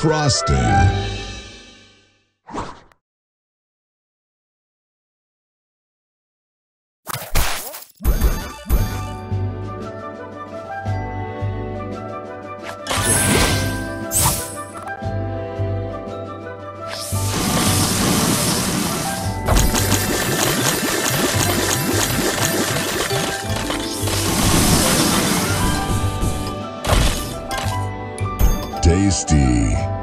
frosting. Tasty.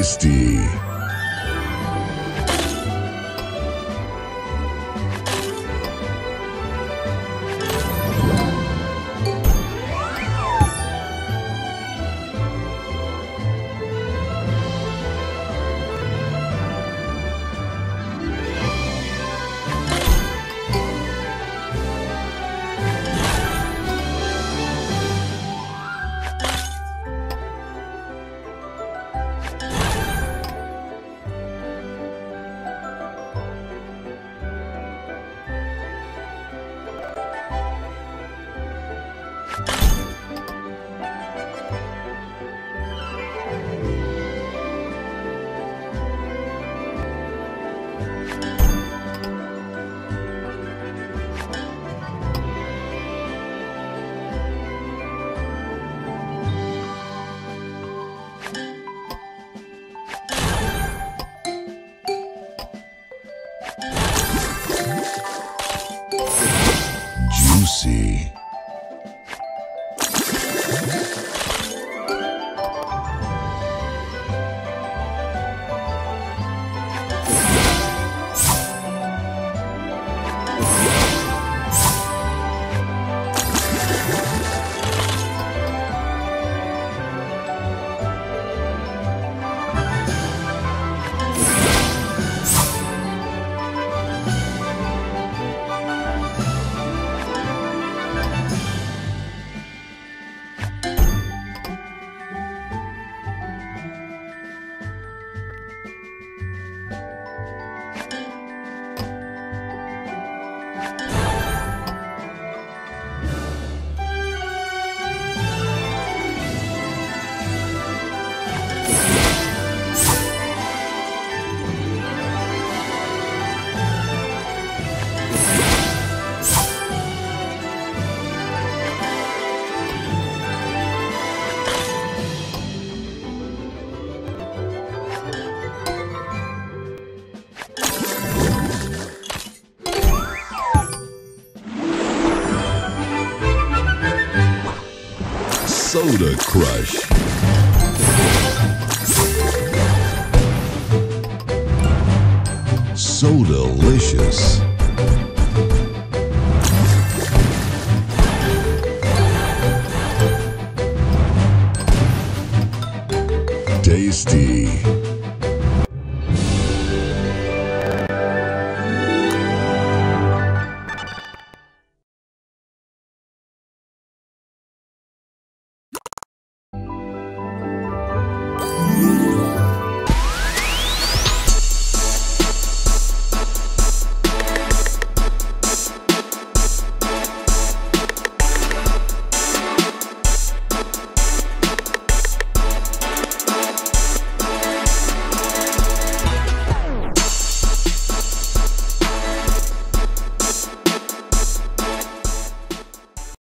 Tasty. Soda Crush. So delicious. Tasty.